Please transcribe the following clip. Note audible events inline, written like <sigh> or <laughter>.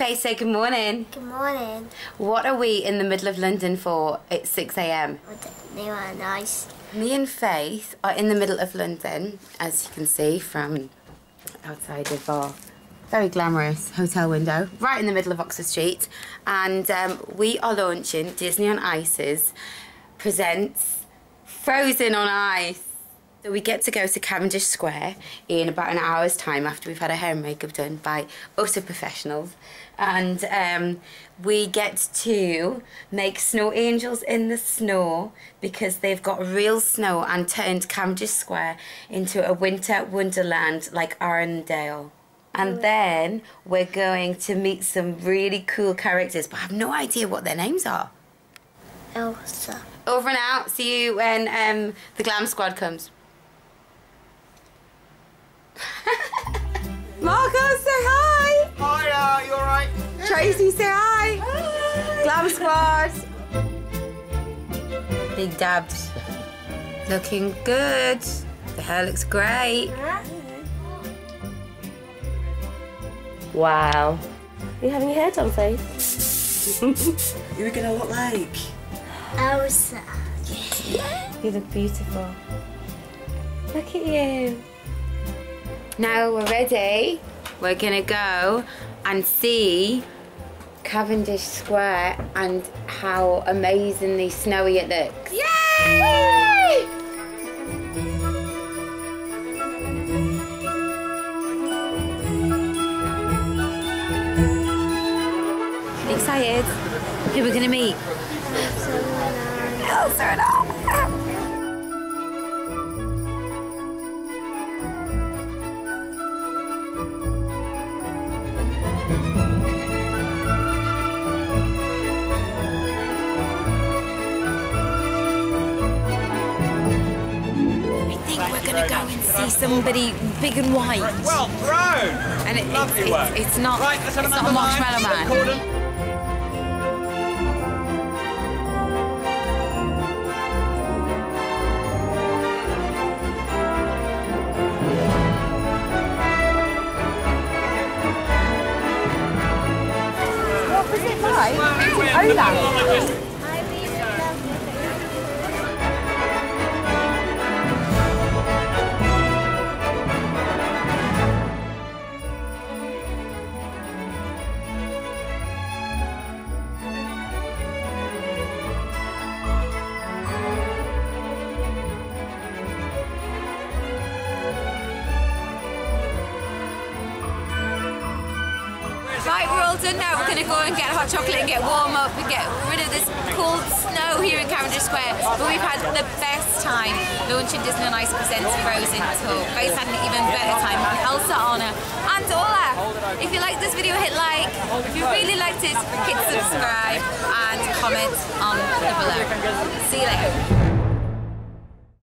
Faye, say good morning. Good morning. What are we in the middle of London for? It's 6 a.m. They were nice. Me and Faith are in the middle of London, as you can see from outside of our very glamorous hotel window, right in the middle of Oxford Street. And um, we are launching Disney on Ice's presents Frozen on Ice. So we get to go to Cavendish Square in about an hour's time after we've had our hair and makeup done by utter professionals. And um, we get to make snow angels in the snow because they've got real snow and turned Cavendish Square into a winter wonderland like Arendelle. And then we're going to meet some really cool characters, but I have no idea what their names are. Elsa. Over and out. See you when um, the glam squad comes. <laughs> Marco, say hi. Hiya, uh, you alright? Tracy, say hi. Glam squad. Big dabs. Looking good. The hair looks great. Wow. You having your hair done, Faith? Who are we gonna look like? Elsa. You look beautiful. Look at you. Now we're ready. We're gonna go and see Cavendish Square and how amazingly snowy it looks. Yay! Excited? Who we're gonna meet? Elsa and I. I gonna go and see somebody big and white. Well, thrown! And it, Lovely it's, work. it's, it's not Right, let's have it's a not a marshmallow man. Corden. What was it like? Olaf. Right, we're all done now. We're going to go and get hot chocolate and get warm up and get rid of this cold snow here in Cavendish Square. But we've had the best time launching Disney Ice Presents Frozen Tour. Faith had an even better time with Elsa, Anna and Olaf. If you like this video, hit like. If you really liked it, hit subscribe and comment on the below. See you later.